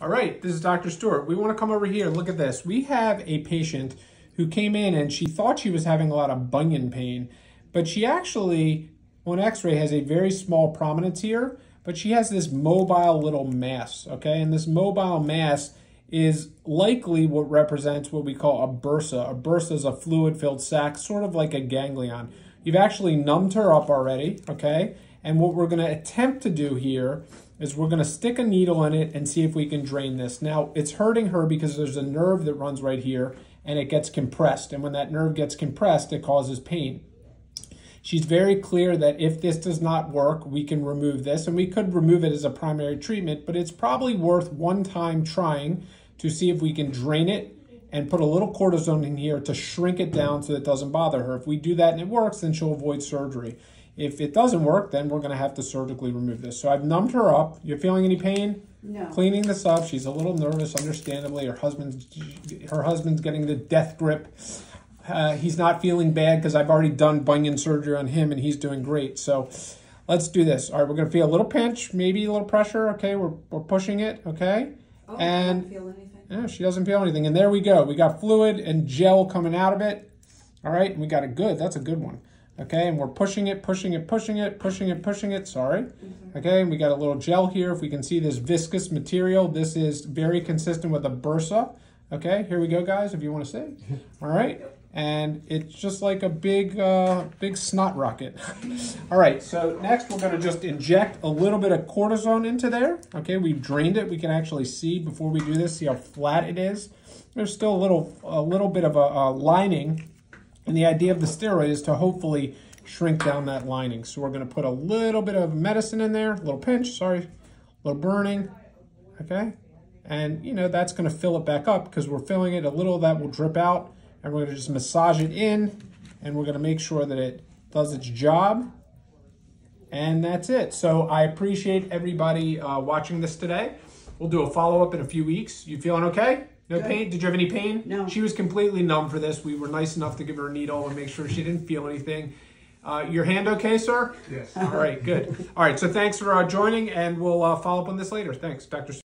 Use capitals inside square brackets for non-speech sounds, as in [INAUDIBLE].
All right, this is Dr. Stewart. We want to come over here and look at this. We have a patient who came in and she thought she was having a lot of bunion pain, but she actually, on x-ray, has a very small prominence here, but she has this mobile little mass, okay? And this mobile mass is likely what represents what we call a bursa. A bursa is a fluid-filled sac, sort of like a ganglion. You've actually numbed her up already, okay? And what we're going to attempt to do here is we're going to stick a needle in it and see if we can drain this. Now, it's hurting her because there's a nerve that runs right here and it gets compressed. And when that nerve gets compressed, it causes pain. She's very clear that if this does not work, we can remove this. And we could remove it as a primary treatment, but it's probably worth one time trying to see if we can drain it and put a little cortisone in here to shrink it down so it doesn't bother her. If we do that and it works, then she'll avoid surgery. If it doesn't work, then we're going to have to surgically remove this. So I've numbed her up. You're feeling any pain? No. Cleaning this up. She's a little nervous, understandably. Her husband's her husband's getting the death grip. Uh, he's not feeling bad because I've already done bunion surgery on him and he's doing great. So let's do this. All right, we're going to feel a little pinch, maybe a little pressure. Okay, we're, we're pushing it. Okay. Oh, and I don't feel anything. Yeah, she doesn't feel anything. And there we go. We got fluid and gel coming out of it. All right, and we got a good. That's a good one. Okay, and we're pushing it, pushing it, pushing it, pushing it, pushing it. Sorry. Mm-hmm. Okay, and we got a little gel here. If we can see this viscous material, this is very consistent with a bursa. Okay, here we go, guys, if you want to see. [LAUGHS] All right, and it's just like a big, uh, big snot rocket. [LAUGHS] All right, so next we're going to just inject a little bit of cortisone into there. Okay, we drained it. We can actually see before we do this, see how flat it is. There's still a little, a little bit of a, a lining and the idea of the steroid is to hopefully shrink down that lining. So we're going to put a little bit of medicine in there, a little pinch, sorry, a little burning, okay? And, you know, that's going to fill it back up because we're filling it. A little that will drip out, and we're going to just massage it in, and we're going to make sure that it does its job. And that's it. So I appreciate everybody uh, watching this today. We'll do a follow-up in a few weeks. You feeling okay? No Good. pain? Did you have any pain? No. She was completely numb for this. We were nice enough to give her a needle and make sure she didn't feel anything. Uh, your hand okay, sir? Yes. All right, good. All right, so thanks for uh, joining, and we'll uh, follow up on this later. Thanks, Dr.